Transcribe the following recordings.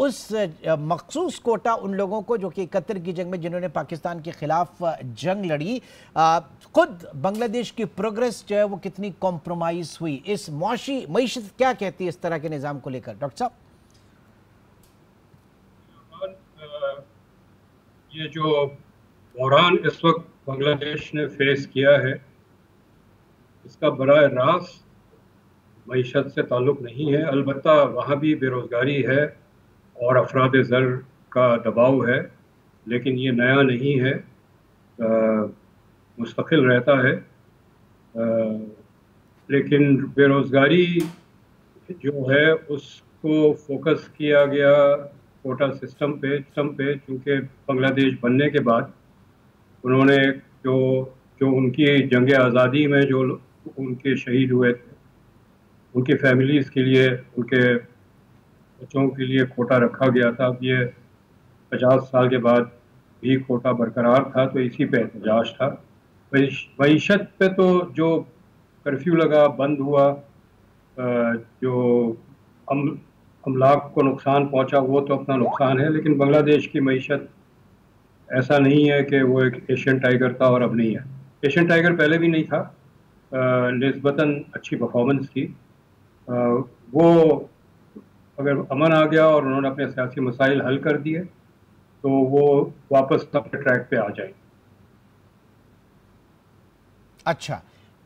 उस मखसूस कोटा उन लोगों को जो कि इकहत्तर की जंग में जिन्होंने पाकिस्तान के खिलाफ जंग लड़ी। खुद बांग्लादेश की प्रोग्रेस जो है वो कितनी कॉम्प्रोमाइज हुई? इस मुआशी मीशत क्या कहती है इस तरह के निज़ाम को लेकर? डॉक्टर साहब? ये जो बहरान इस वक्त बांग्लादेश ने फेस किया है, इसका बर रास्त मीशत से ताल्लुक़ नहीं है। अलबत् वहाँ भी बेरोज़गारी है। और अफराद ज़र का दबाव है लेकिन ये नया नहीं है मुस्तकिल रहता है। आ, लेकिन बेरोज़गारी जो है उसको फोकस किया गया कोटा सिस्टम पे सिस्टम पे चूँकि बांग्लादेश बनने के बाद उन्होंने जो जो उनकी जंग आज़ादी में जो उनके शहीद हुए थे उनकी फैमिलीज़ के लिए उनके बच्चों के लिए कोटा रखा गया था। अब ये पचास साल के बाद भी कोटा बरकरार था तो इसी पे एहतजाज था। मीशत पे तो जो कर्फ्यू लगा, बंद हुआ जो अम, अमलाक को नुकसान पहुँचा, वो तो अपना नुकसान है, लेकिन बांग्लादेश की मीशत ऐसा नहीं है कि वो एक एशियन टाइगर था और अब नहीं है। एशियन टाइगर पहले भी नहीं था। नस्बता अच्छी परफॉर्मेंस थी वो अगर अमन आ गया और उन्होंने अपने सियासी मसाइल हल कर दिए तो वो वापस अपने ट्रैक पे आ जाए अच्छा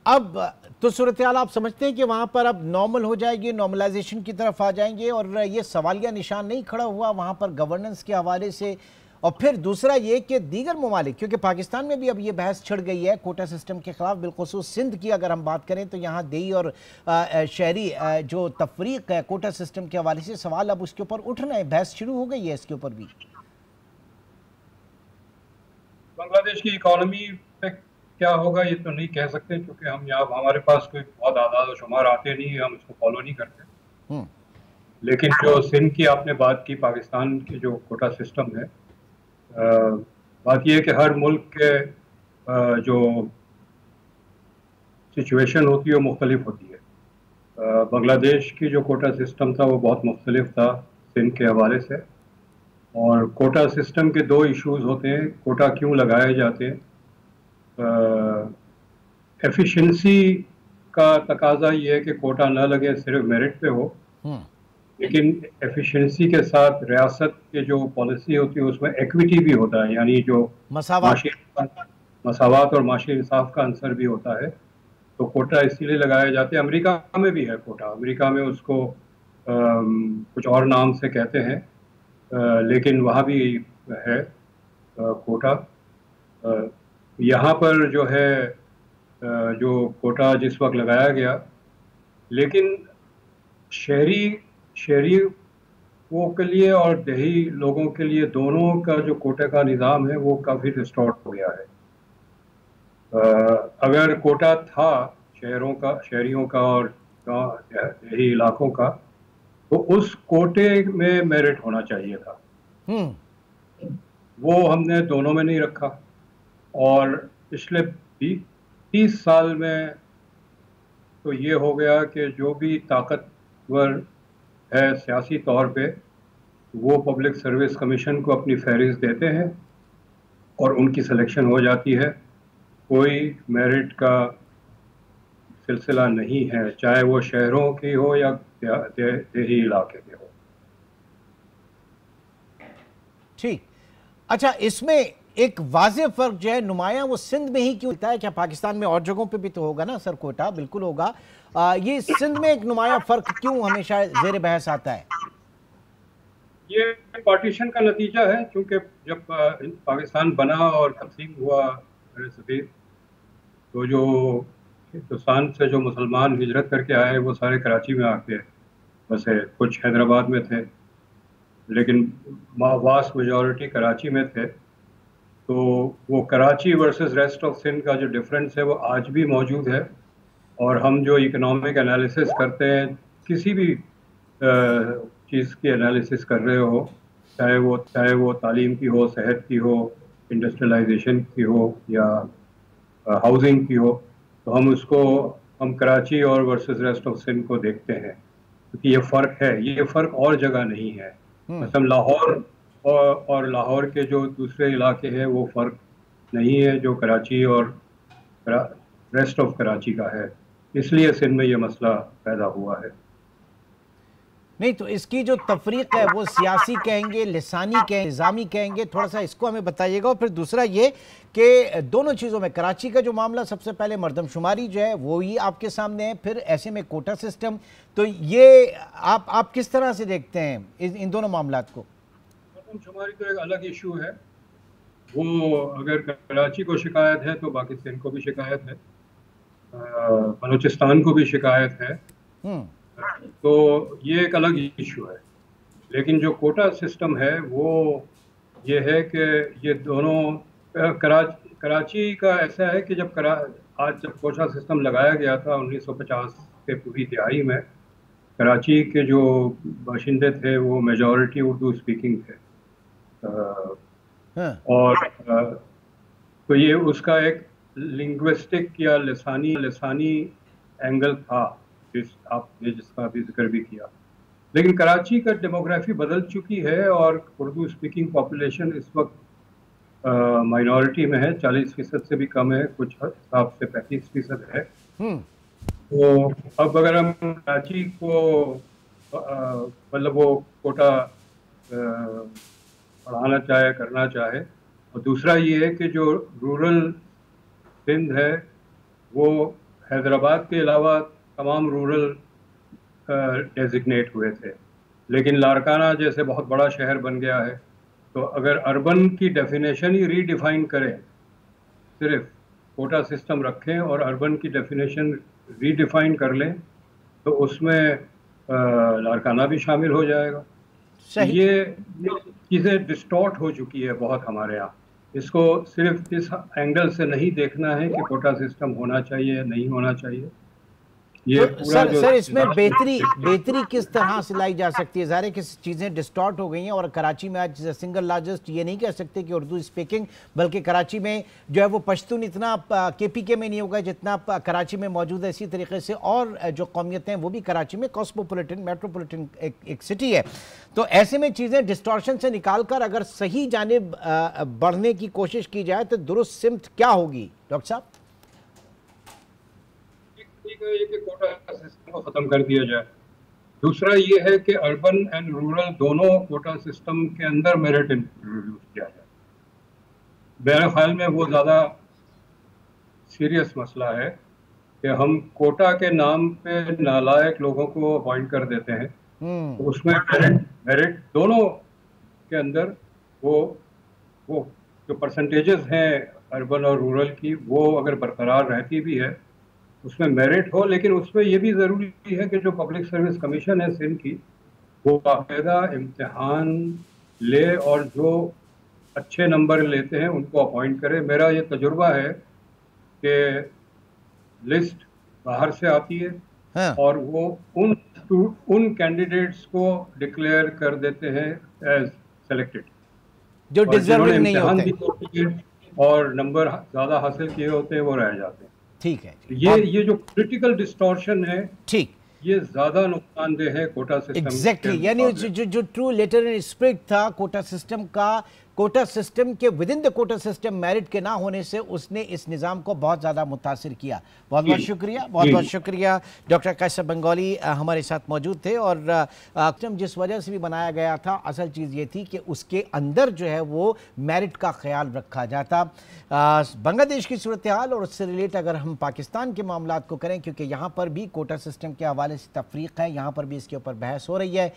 अब तो सूरत आप समझते हैं कि वहाँ पर अब नॉर्मल हो जाएगी नॉर्मलाइजेशन की तरफ़ आ जाएँगे और ये सवालिया निशान नहीं खड़ा हुआ, वहाँ पर गवर्नेंस के हवाले से और फिर दूसरा ये कि दीगर ममालिक क्योंकि पाकिस्तान में भी अब ये बहस छिड़ गई है कोटा सिस्टम के खिलाफ बिलखसूस सिंध की अगर हम बात करें तो यहाँ देही और शहरी जो तफरीक है कोटा सिस्टम के हवाले से सवाल अब उसके ऊपर उठ रहे हैं बहस शुरू हो गई है इसके ऊपर भी बांग्लादेश की इकोनॉमी पे क्या होगा ये तो नहीं कह सकते क्योंकि हम यहाँ हमारे पास कोई बहुत आदाद शुमार आते नहीं हम इसको फॉलो नहीं करते हम्म। लेकिन जो सिंध की आपने बात की पाकिस्तान की जो कोटा सिस्टम है बात यह है कि हर मुल्क के जो सिचुएशन होती है, वो मुख्तलिफ़ होती है। बांग्लादेश की जो कोटा सिस्टम था, वो बहुत मुख्तलिफ़ था, सिंध के हवाले से। और कोटा सिस्टम के दो इश्यूज़ होते हैं कोटा क्यों लगाए जाते हैं? एफिशिएंसी का तकाजा ये है कि कोटा ना लगे, सिर्फ़ मेरिट पे हो। हम्म। लेकिन एफिशिएंसी के साथ रियासत के जो पॉलिसी होती है उसमें एक्विटी भी होता है यानी जो मसावत और माशी इंसाफ का आंसर भी होता है। तो कोटा इसीलिए लगाए जाते हैं। अमेरिका में भी है कोटा अमेरिका में उसको आ, कुछ और नाम से कहते हैं। आ, लेकिन वहाँ भी है आ, कोटा यहाँ पर जो है आ, जो कोटा जिस वक्त लगाया गया लेकिन शहरी शहरी वो के लिए और दही लोगों के लिए दोनों का जो कोटे का निज़ाम है वो काफ़ी डिस्टॉर्ट हो गया है आ, अगर कोटा था शहरों का शहरियों का और दही इलाकों का तो उस कोटे में मेरिट होना चाहिए था हम्म। वो हमने दोनों में नहीं रखा और पिछले तीस साल में तो ये हो गया कि जो भी ताकतवर है सियासी तौर पे, वो पब्लिक सर्विस कमीशन को अपनी फहरिस्त देते हैं और उनकी सिलेक्शन हो जाती है। कोई मेरिट का सिलसिला नहीं है, चाहे वो शहरों की हो या देही इलाके के हो। ठीक। अच्छा इसमें एक वाज फ़र्क जो है नुमाया वो सिंध में ही क्यों होता है? क्या पाकिस्तान में और जगहों पे भी तो होगा ना सर कोटा बिल्कुल होगा। आ, ये सिंध में एक नुमाया फ़र्क क्यों हमेशा जेर बहस आता है? ये पार्टीशन का नतीजा है क्योंकि जब पाकिस्तान बना और तकसीम हुआ तो जो हिंदुस्तान से जो मुसलमान हिजरत करके आए वो सारे कराची में आके बसे। कुछ हैदराबाद में थे लेकिन वास्ट मेजॉरिटी कराची में थे। तो वो Karachi versus rest of Sindh का जो डिफरेंस है वो आज भी मौजूद है। और हम जो इकोनॉमिक एनालिसिस करते हैं किसी भी चीज़ की एनालिसिस कर रहे हो चाहे वो चाहे वो तालीम की हो सेहत की हो इंडस्ट्रियलाइजेशन की हो या हाउसिंग की हो तो हम उसको हम कराची और वर्सेस रेस्ट ऑफ़ सिंध को देखते हैं। क्योंकि तो ये फ़र्क है ये फ़र्क और जगह नहीं है। मतलब लाहौर और, और लाहौर के जो दूसरे इलाके हैं वो फ़र्क नहीं है जो कराची और रेस्ट ऑफ़ कराची का है। इसलिए सिंध में ये मसला पैदा हुआ है। नहीं तो इसकी जो तफरीक है वो सियासी कहेंगे लसानी कहेंगे निज़ामी कहेंगे थोड़ा सा इसको हमें बताइएगा। और फिर दूसरा ये कि दोनों चीज़ों में कराची का जो मामला सबसे पहले मरदमशुमारी जो है वो ही आपके सामने है फिर ऐसे में कोटा सिस्टम। तो ये आप आप किस तरह से देखते हैं इन, दोनों मामला को? मरदमशुमारी तो एक अलग इशू है। वो अगर कराची को शिकायत है तो बाकी सिंध को भी शिकायत है। बलूचिस्तान को भी शिकायत है। हम्म। तो ये एक अलग इशू है। लेकिन जो कोटा सिस्टम है वो ये है कि ये दोनों कराची कराची का ऐसा है कि जब करा आज जब कोटा सिस्टम लगाया गया था 1950 के पूरी तिहाई में कराची के जो बाशिंदे थे वो मेजॉरिटी उर्दू स्पीकिंग थे। हाँ। और तो ये उसका एक लिंग्विस्टिक या लसानी लसानी एंगल था जिस आपने जिसका अभी ज़िक्र भी किया लेकिन कराची का डेमोग्राफी बदल चुकी है और उर्दू स्पीकिंग पॉपुलेशन इस वक्त माइनॉरिटी में है चालीस फ़ीसद से भी कम है कुछ हिसाब से पैंतीस फ़ीसद है हम्म। तो अब अगर हम कराची को मतलब वो कोटा बढ़ाना चाहे, करना चाहे। और दूसरा ये है कि जो रूरल सिंध है, वो हैदराबाद के अलावा तमाम रूरल डेजिग्नेट हुए थे। लेकिन लारकाना जैसे बहुत बड़ा शहर बन गया है तो अगर अर्बन की डेफिनेशन ही रीडिफाइन करें, सिर्फ़ कोटा सिस्टम रखें और अर्बन की डेफिनेशन रीडिफाइन कर लें तो उसमें लारकाना भी शामिल हो जाएगा। ये, ये चीज़ें डिस्टॉर्ट हो चुकी है बहुत हमारे यहाँ। इसको सिर्फ़ इस एंगल से नहीं देखना है कि कोटा सिस्टम होना चाहिए नहीं होना चाहिए। ये तो सर सर इसमें बेहतरी बेहतरी किस तरह से लाई जा सकती है? ज़ाहिर किस चीज़ें डिस्टॉर्ट हो गई हैं और कराची में आज सिंगल लार्जेस्ट ये नहीं कह सकते कि उर्दू स्पीकिंग बल्कि कराची में जो है वो पश्तून इतना के पी के में नहीं होगा जितना कराची में मौजूद है। इसी तरीके से और जो कौमियतें हैं वो भी कराची में कॉस्मोपोलिटन मेट्रोपोलिटन एक, एक सिटी है। तो ऐसे में चीज़ें डिस्टॉर्शन से निकाल कर अगर सही जानब बढ़ने की कोशिश की जाए तो दुरुस्त सिमत क्या होगी? डॉक्टर साहब? कोटा सिस्टम को ख़त्म कर दिया जाए। दूसरा ये है कि अर्बन एंड रूरल दोनों कोटा सिस्टम के अंदर मेरिट इंट्रोड्यूस किया जाए। मेरे ख्याल में वो ज़्यादा सीरियस मसला है कि हम कोटा के नाम पे नालायक लोगों को अपॉइंट कर देते हैं। तो उसमें मेरिट मेरिट दोनों के अंदर वो वो जो परसेंटेजेस हैं अर्बन और रूरल की वो अगर बरकरार रहती भी है उसमें मेरिट हो लेकिन उसमें यह भी ज़रूरी है कि जो पब्लिक सर्विस कमीशन है सिंध की वो बाकायदा इम्तहान ले और जो अच्छे नंबर लेते हैं उनको अपॉइंट करे। मेरा ये तजुर्बा है कि लिस्ट बाहर से आती है हाँ। और वो उन उन कैंडिडेट्स को डिक्लेयर कर देते हैं एज सेलेक्टेड जो डिजर्विंग नहीं होते। और नंबर ज़्यादा हासिल किए होते हैं वो रह जाते हैं। ठीक है ये ये जो क्रिटिकल डिस्टोर्शन है ठीक। ये ज़्यादा नुकसानदेह है कोटा सिस्टम एग्जैक्टली exactly, यानी जो जो ट्रू लेटर एंड स्प्रिट था कोटा सिस्टम का कोटा सिस्टम के within the quota system merit के ना होने से उसने इस निज़ाम को बहुत ज़्यादा मुतासर किया। बहुत बहुत शुक्रिया बहुत बहुत शुक्रिया। डॉक्टर कैसर बंगाली हमारे साथ मौजूद थे और सिस्टम जिस वजह से भी बनाया गया था असल चीज़ ये थी कि उसके अंदर जो है वो मेरिट का ख्याल रखा जाता। बांग्लादेश की सूरत हाल और उससे रिलेट अगर हम पाकिस्तान के मामला को करें क्योंकि यहाँ पर भी कोटा सिस्टम के हवाले से तफरीक है यहाँ पर भी इसके ऊपर बहस हो रही है।